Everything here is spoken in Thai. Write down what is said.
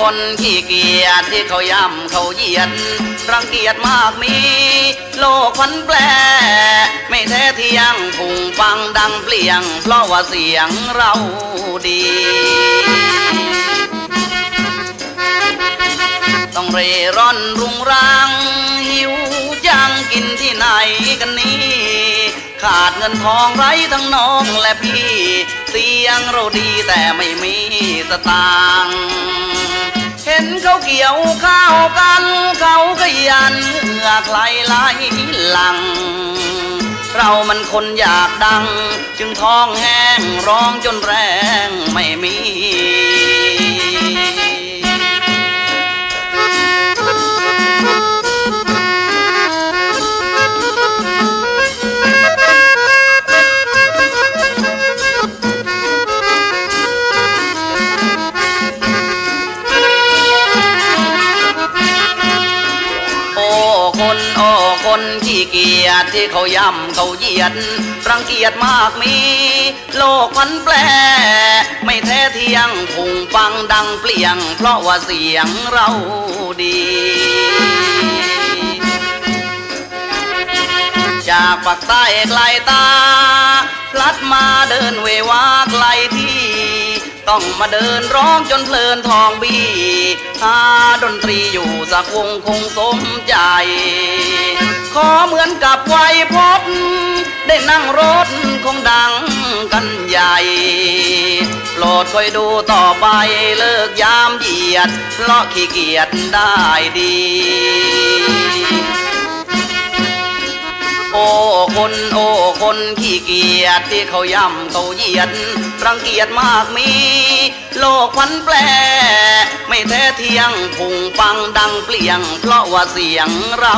คนขี้เกียจที่เขาย่ำเขาเหยียด รังเกียจมากมี โลกพันแปรไม่แท้เที่ยงพุงฟังดังเปลี่ยง เพราะว่าเสียงเราดีต้องเร่ร่อนรุงรัง หิวยังกินที่ไหนกันนี้ ขาดเงินทองไร้ทั้งน้องและพี่ ยงเราดีแต่ไม่มีสตางค์เห็นเขาเกี่ยวข้าวกันเขาขยันเหงื่อใครไหลหลัง เรามันคนอยากดัง จึงท้องแห้งร้องจนแรงไม่มี คนโอ้คนขี้เกียจที่เขาย่ำเขาเหยียด รังเกียจมากมี โลกพันแปรไม่แท้เที่ยงพุงฟังดังเปลี่ยง เพราะว่าเสียงเราดีจากปากใต้ไกลตา พลัดมาเดินเววาไกลที่ ต้องมาเดินร้องจนเพลินทองบีหาดนตรีอยู่สักวงคงสมใจ ขอเหมือนกับไวยพบ ได้นั่งรถคงดังกันใหญ่โปรดคอยดูต่อไปเลิกยามเหยียด เพราะขี้เกียจได้ดี คนโอ้คนขี้เกียจที่เขาย่ำเขาเยียด รังเกียจมากมี โลกพันแปรไม่แท้เที่ยงพุงปังดังเปลี่ยง เพราะว่าเสียงเรา